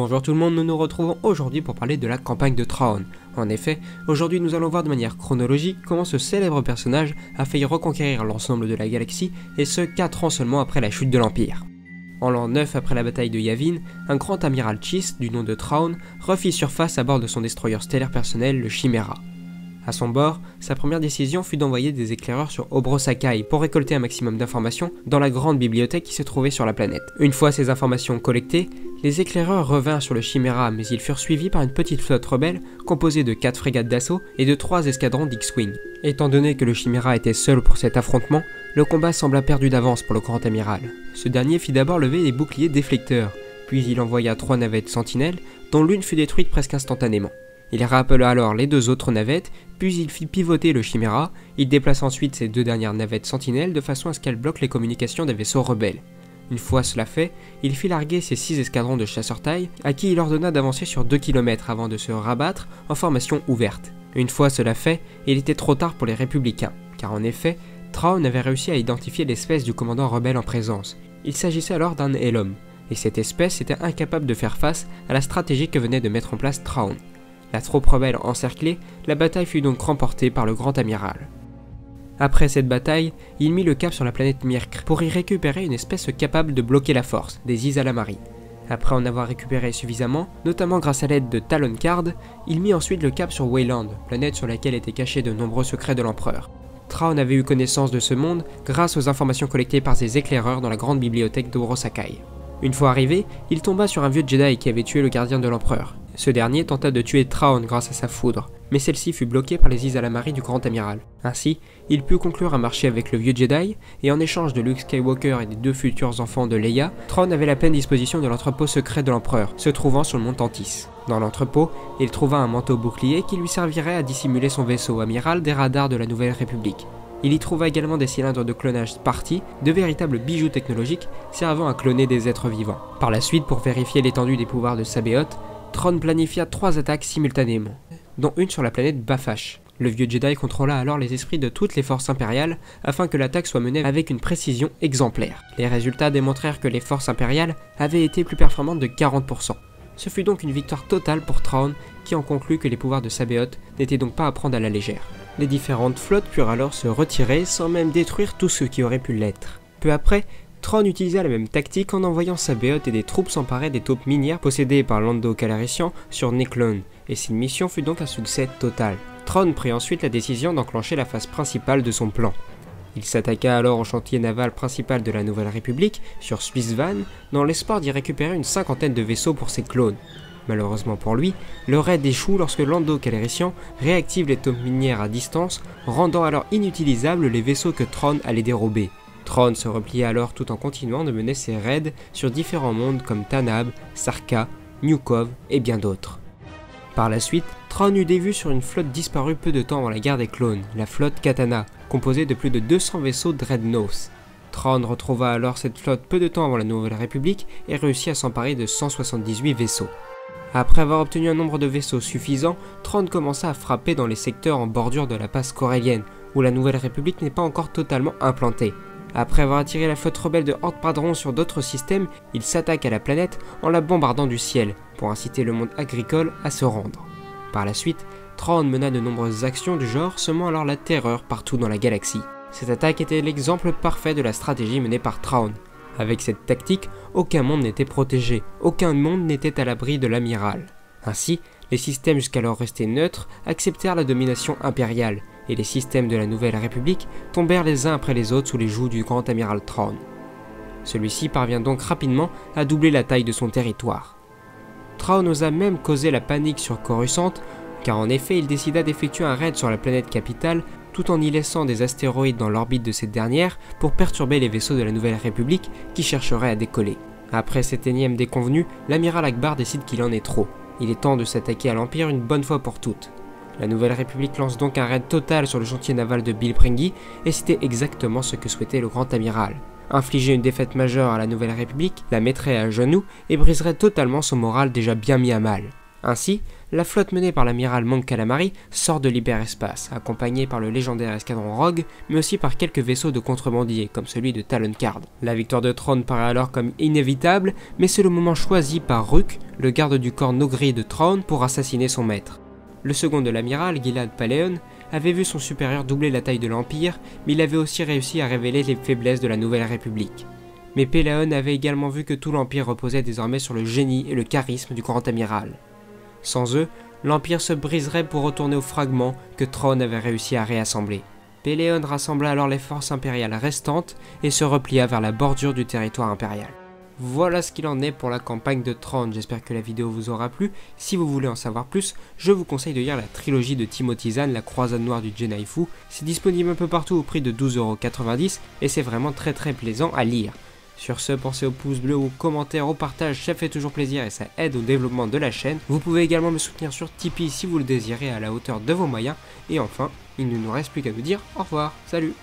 Bonjour tout le monde, nous nous retrouvons aujourd'hui pour parler de la campagne de Traun. En effet, aujourd'hui nous allons voir de manière chronologique comment ce célèbre personnage a failli reconquérir l'ensemble de la galaxie, et ce 4 ans seulement après la chute de l'Empire. En l'an 9 après la bataille de Yavin, un grand amiral Chiss, du nom de Traun, refit surface à bord de son destroyer stellaire personnel, le Chimera. À son bord, sa première décision fut d'envoyer des éclaireurs sur Obrosakai pour récolter un maximum d'informations dans la grande bibliothèque qui se trouvait sur la planète. Une fois ces informations collectées, les éclaireurs revinrent sur le Chimera mais ils furent suivis par une petite flotte rebelle composée de 4 frégates d'assaut et de 3 escadrons d'X-Wing. Étant donné que le Chimera était seul pour cet affrontement, le combat sembla perdu d'avance pour le grand amiral. Ce dernier fit d'abord lever les boucliers déflecteurs, puis il envoya trois navettes sentinelles, dont l'une fut détruite presque instantanément. Il rappela alors les deux autres navettes, puis il fit pivoter le Chimera, il déplaça ensuite ces deux dernières navettes sentinelles de façon à ce qu'elles bloquent les communications des vaisseaux rebelles. Une fois cela fait, il fit larguer ses six escadrons de chasseurs-taille, à qui il ordonna d'avancer sur 2 km avant de se rabattre en formation ouverte. Une fois cela fait, il était trop tard pour les républicains, car en effet, Traun avait réussi à identifier l'espèce du commandant rebelle en présence. Il s'agissait alors d'un Elom, et cette espèce était incapable de faire face à la stratégie que venait de mettre en place Traun. La troupe rebelle encerclée, la bataille fut donc remportée par le grand amiral. Après cette bataille, il mit le cap sur la planète Mirk pour y récupérer une espèce capable de bloquer la force, des Isalamari. Après en avoir récupéré suffisamment, notamment grâce à l'aide de Taloncard, il mit ensuite le cap sur Wayland, planète sur laquelle étaient cachés de nombreux secrets de l'empereur. Traun avait eu connaissance de ce monde grâce aux informations collectées par ses éclaireurs dans la grande bibliothèque d'Orosakai. Une fois arrivé, il tomba sur un vieux Jedi qui avait tué le gardien de l'empereur. Ce dernier tenta de tuer Traun grâce à sa foudre, mais celle-ci fut bloquée par les Isalamari du Grand Amiral. Ainsi, il put conclure un marché avec le vieux Jedi, et en échange de Luke Skywalker et des deux futurs enfants de Leia, Traun avait la pleine disposition de l'entrepôt secret de l'empereur, se trouvant sur le mont Tantis. Dans l'entrepôt, il trouva un manteau bouclier qui lui servirait à dissimuler son vaisseau amiral des radars de la Nouvelle République. Il y trouva également des cylindres de clonage Sparty, de véritables bijoux technologiques servant à cloner des êtres vivants. Par la suite, pour vérifier l'étendue des pouvoirs de Sabeoth, Tron planifia trois attaques simultanément, dont une sur la planète Bafash. Le vieux Jedi contrôla alors les esprits de toutes les forces impériales afin que l'attaque soit menée avec une précision exemplaire. Les résultats démontrèrent que les forces impériales avaient été plus performantes de 40%. Ce fut donc une victoire totale pour Traun qui en conclut que les pouvoirs de Sabeoth n'étaient donc pas à prendre à la légère. Les différentes flottes purent alors se retirer sans même détruire tous ceux qui auraient pu l'être. Peu après, Tron utilisa la même tactique en envoyant Sabeoth et des troupes s'emparer des taupes minières possédées par Lando Calrissian sur Neklon, et cette mission fut donc un succès total. Tron prit ensuite la décision d'enclencher la phase principale de son plan. Il s'attaqua alors au chantier naval principal de la Nouvelle République, sur Swissvan, dans l'espoir d'y récupérer une cinquantaine de vaisseaux pour ses clones. Malheureusement pour lui, le raid échoue lorsque Lando Calrissian réactive les taupes minières à distance, rendant alors inutilisables les vaisseaux que Tron allait dérober. Tron se replia alors tout en continuant de mener ses raids sur différents mondes comme Tanab, Sarka, Newkov et bien d'autres. Par la suite, Tron eut des vues sur une flotte disparue peu de temps avant la guerre des clones, la flotte Katana, composée de plus de 200 vaisseaux Dreadnoughts. Tron retrouva alors cette flotte peu de temps avant la Nouvelle République et réussit à s'emparer de 178 vaisseaux. Après avoir obtenu un nombre de vaisseaux suffisant, Tron commença à frapper dans les secteurs en bordure de la passe corélienne, où la Nouvelle République n'est pas encore totalement implantée. Après avoir attiré la flotte rebelle de Horde Padron sur d'autres systèmes, il s'attaque à la planète en la bombardant du ciel, pour inciter le monde agricole à se rendre. Par la suite, Tron mena de nombreuses actions du genre, semant alors la terreur partout dans la galaxie. Cette attaque était l'exemple parfait de la stratégie menée par Traun. Avec cette tactique, aucun monde n'était protégé, aucun monde n'était à l'abri de l'amiral. Ainsi, les systèmes jusqu'alors restés neutres acceptèrent la domination impériale, et les systèmes de la Nouvelle République tombèrent les uns après les autres sous les joues du grand amiral Traun. Celui-ci parvient donc rapidement à doubler la taille de son territoire. Traun osa même causer la panique sur Coruscant, car en effet il décida d'effectuer un raid sur la planète capitale tout en y laissant des astéroïdes dans l'orbite de cette dernière pour perturber les vaisseaux de la Nouvelle République qui chercheraient à décoller. Après cette énième déconvenue, l'amiral Akbar décide qu'il en est trop. Il est temps de s'attaquer à l'Empire une bonne fois pour toutes. La Nouvelle République lance donc un raid total sur le chantier naval de Bill Pringy, et c'était exactement ce que souhaitait le grand amiral. Infliger une défaite majeure à la Nouvelle République la mettrait à genoux et briserait totalement son moral déjà bien mis à mal. Ainsi, la flotte menée par l'amiral Monk Calamari sort de l'hyperespace, accompagnée par le légendaire escadron Rogue, mais aussi par quelques vaisseaux de contrebandiers, comme celui de Talon Card. La victoire de Tron paraît alors comme inévitable, mais c'est le moment choisi par Rook, le garde du corps Nogri de Tron, pour assassiner son maître. Le second de l'amiral, Gilad Paleon, avait vu son supérieur doubler la taille de l'Empire, mais il avait aussi réussi à révéler les faiblesses de la Nouvelle République. Mais Peleon avait également vu que tout l'Empire reposait désormais sur le génie et le charisme du grand amiral. Sans eux, l'Empire se briserait pour retourner aux fragments que Tron avait réussi à réassembler. Péléon rassembla alors les forces impériales restantes et se replia vers la bordure du territoire impérial. Voilà ce qu'il en est pour la campagne de Tron, j'espère que la vidéo vous aura plu. Si vous voulez en savoir plus, je vous conseille de lire la trilogie de Timothy Zahn, La croisade noire du Fu. C'est disponible un peu partout au prix de 12,90€ et c'est vraiment très très plaisant à lire. Sur ce, pensez au pouce bleu, aux commentaires, au partage, ça fait toujours plaisir et ça aide au développement de la chaîne. Vous pouvez également me soutenir sur Tipeee si vous le désirez à la hauteur de vos moyens. Et enfin, il ne nous reste plus qu'à vous dire au revoir, salut